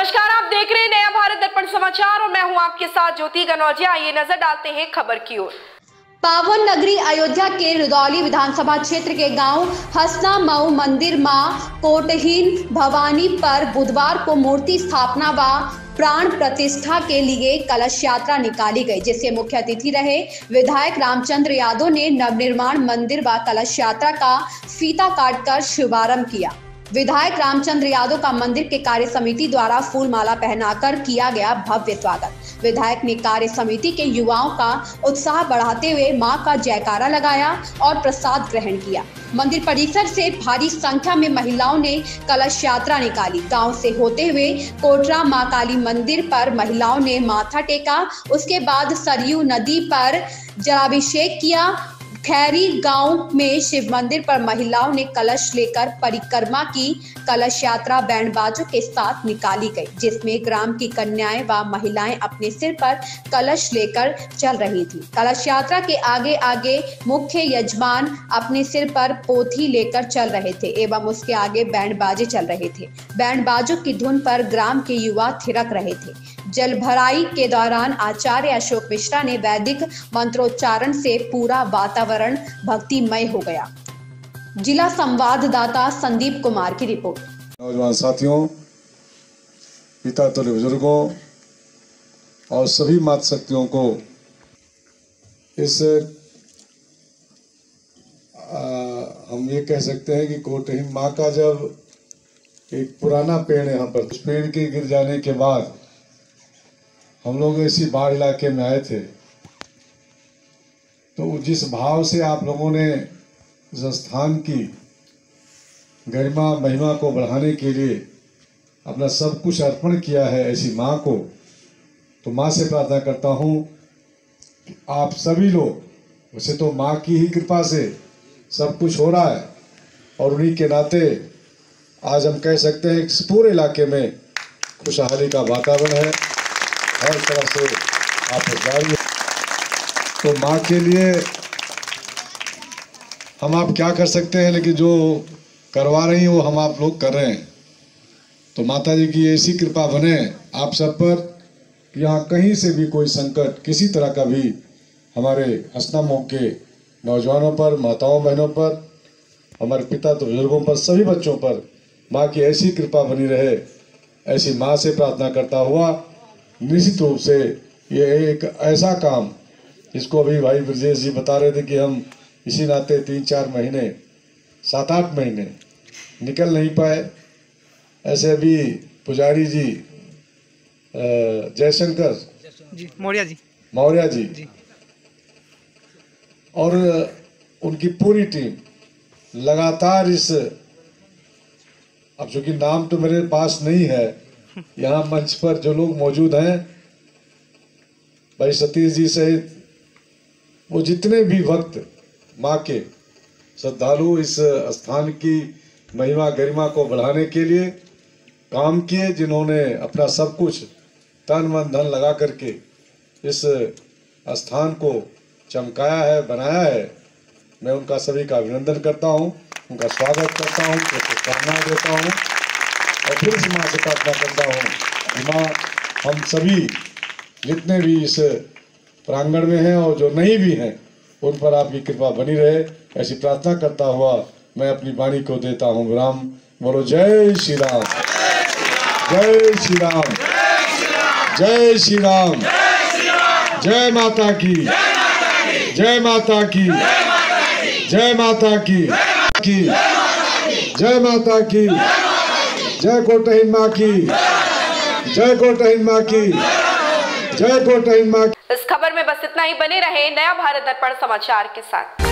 नमस्कार, आप देख रहे हैं नया भारत दर्पण समाचार और मैं हूँ आपके साथ ज्योति कनौजिया आइए नज़र डालते हैं खबर की ओर। पावन नगरी अयोध्या के रुदौली विधानसभा क्षेत्र के गाँव हसना मऊ मंदिर माँ कोटहीन भवानी पर बुधवार को मूर्ति स्थापना व प्राण प्रतिष्ठा के लिए कलश यात्रा निकाली गई, जिससे मुख्य अतिथि रहे विधायक रामचंद्र यादव ने नवनिर्माण मंदिर व कलश यात्रा का फीता काटकर शुभारंभ किया। विधायक रामचंद्र यादव का मंदिर के कार्य समिति द्वारा फूलमाला पहनाकर किया गया भव्य स्वागत। विधायक ने कार्य समिति के युवाओं का उत्साह बढ़ाते हुए माँ का जयकारा लगाया और प्रसाद ग्रहण किया। मंदिर परिसर से भारी संख्या में महिलाओं ने कलश यात्रा निकाली। गाँव से होते हुए कोटरा माँ काली मंदिर पर महिलाओं ने माथा टेका। उसके बाद सरयू नदी पर जलाभिषेक किया खैरी गाँव में शिव मंदिर पर महिलाओं ने कलश लेकर परिक्रमा की। कलश यात्रा बैंड बाजों के साथ निकाली गई, जिसमें ग्राम की कन्याएँ व महिलाएँ अपने सिर पर कलश लेकर चल रही थी। कलश यात्रा के आगे आगे मुख्य यजमान अपने सिर पर पोथी लेकर चल रहे थे एवं उसके आगे बैंड बाजे चल रहे थे। बैंड बाजों की धुन पर ग्राम के युवा थिरक रहे थे। जल भराई के दौरान आचार्य अशोक मिश्रा ने वैदिक मंत्रोच्चारण से पूरा वातावरण भक्तिमय हो गया। जिला संवाददाता संदीप कुमार की रिपोर्ट। नौजवान साथियों पिता तुल्य बुज़ुर्गों और सभी मात शक्तियों को इस आ, हम ये कह सकते हैं कि कोटही माँ का जब एक पुराना पेड़ यहाँ पर पेड़ के गिर जाने के बाद हम लोग इसी बाढ़ इलाके में आए थे। तो जिस भाव से आप लोगों ने इस स्थान की गरिमा, महिमा को बढ़ाने के लिए अपना सब कुछ अर्पण किया है ऐसी माँ को तो माँ से प्रार्थना करता हूँ आप सभी लोग, वैसे तो माँ की ही कृपा से सब कुछ हो रहा है और उन्हीं के नाते आज हम कह सकते हैं इस पूरे इलाके में खुशहाली का वातावरण है। हर तरह से आप तो माँ के लिए हम आप क्या कर सकते हैं, लेकिन जो करवा रही हैं, वो हम आप लोग कर रहे हैं। तो माता जी की ऐसी कृपा बने आप सब पर यहाँ कहीं से भी कोई संकट, किसी तरह का भी हमारे हसना मोह के नौजवानों पर, माताओं, बहनों पर, हमारे पिता तो बुज़ुर्गों पर, सभी बच्चों पर माँ की ऐसी कृपा बनी रहे, ऐसी माँ से प्रार्थना करता हुआ निश्चित रूप से ये एक ऐसा काम जिसको अभी भाई ब्रजेश जी बता रहे थे कि हम इसी नाते तीन चार महीने सात आठ महीने निकल नहीं पाए। ऐसे अभी पुजारी जी जयशंकर जी मौर्य जी। मौर्य जी, जी। और उनकी पूरी टीम लगातार इस अब चूँकि नाम तो मेरे पास नहीं है यहाँ मंच पर जो लोग मौजूद हैं, भाई सतीश जी सहित वो जितने भी भक्त माँ के, श्रद्धालु इस स्थान की महिमा, गरिमा को बढ़ाने के लिए काम किए, जिन्होंने अपना सब कुछ तन मन धन लगा करके इस स्थान को चमकाया है, बनाया है, मैं उनका सभी का अभिनंदन करता हूँ, उनका स्वागत करता हूँ शुभकामनाएँ देता हूँ। और फिर इस माँ से प्रार्थना करता हूँ माँ हम सभी जितने भी इस प्रांगण में हैं और जो नहीं भी हैं उन पर आपकी कृपा बनी रहे ऐसी प्रार्थना करता हुआ मैं अपनी वाणी को देता हूँ राम बोलो जय श्री राम जय श्री राम जय श्री राम जय माता की जय माता की जय माता की की जय माता की। जय कोटहीन माँ की। जय कोटहीन माँ की। जय कोटहीन माँ इस खबर में बस इतना ही, बने रहे नया भारत दर्पण समाचार के साथ।